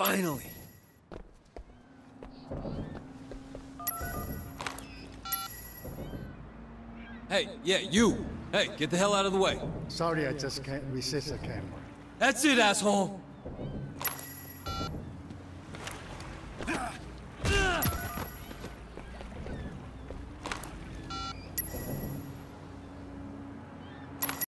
Finally. Hey, yeah, you. Hey, get the hell out of the way. Sorry, I just can't resist the camera. That's it, asshole.